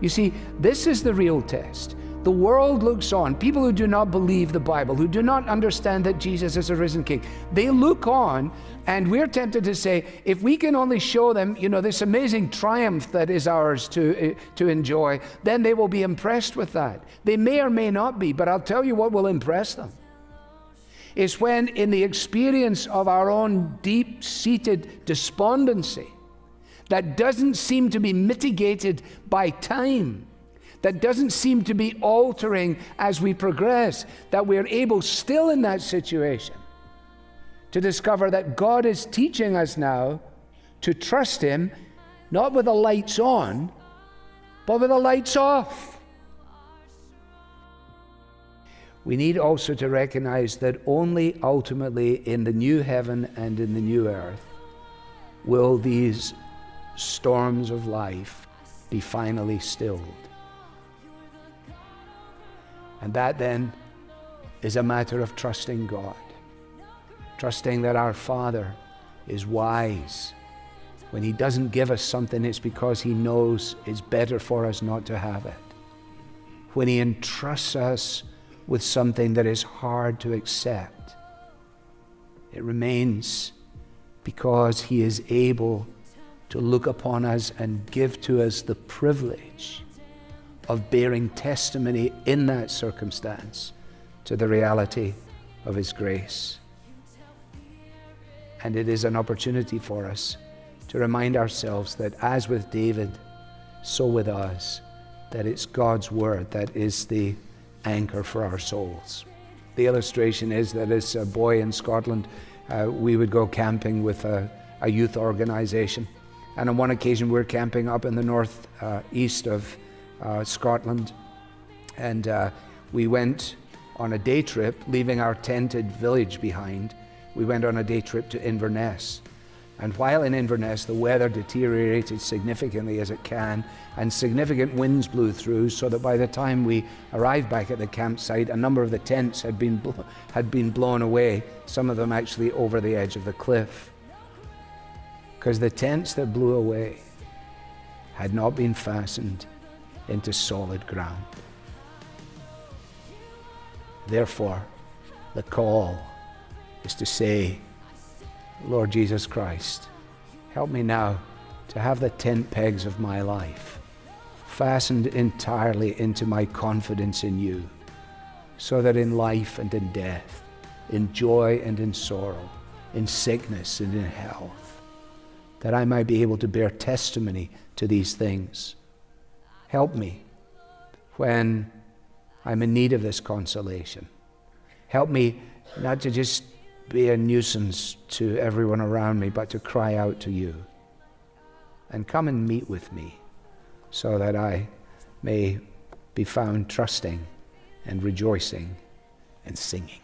You see, this is the real test. The world looks on. People who do not believe the Bible, who do not understand that Jesus is a risen king, they look on, and we're tempted to say, if we can only show them, you know, this amazing triumph that is ours to, uh, to enjoy, then they will be impressed with that. They may or may not be, but I'll tell you what will impress them. Is when, in the experience of our own deep seated despondency, that doesn't seem to be mitigated by time, that doesn't seem to be altering as we progress, that we're able, still in that situation, to discover that God is teaching us now to trust Him, not with the lights on, but with the lights off. We need also to recognize that only ultimately in the new heaven and in the new earth will these storms of life be finally stilled. And that then is a matter of trusting God, trusting that our Father is wise. When He doesn't give us something, it's because He knows it's better for us not to have it. When He entrusts us with something that is hard to accept, it remains because He is able to look upon us and give to us the privilege of bearing testimony in that circumstance to the reality of His grace. And it is an opportunity for us to remind ourselves that, as with David, so with us, that it's God's Word that is the anchor for our souls. The illustration is that as a boy in Scotland, uh, we would go camping with a, a, youth organization. And on one occasion, we were camping up in the north uh, east of uh, Scotland. And uh, we went on a day trip, leaving our tented village behind. We went on a day trip to Inverness. And while in Inverness, the weather deteriorated significantly as it can, and significant winds blew through, so that by the time we arrived back at the campsite, a number of the tents had been, had been blown away, some of them actually over the edge of the cliff. Because the tents that blew away had not been fastened into solid ground. Therefore, the call is to say, Lord Jesus Christ, help me now to have the tent pegs of my life fastened entirely into my confidence in you, so that in life and in death, in joy and in sorrow, in sickness and in health, that I might be able to bear testimony to these things Help me when I'm in need of this consolation. Help me not to just be a nuisance to everyone around me, but to cry out to you. And come and meet with me so that I may be found trusting and rejoicing and singing.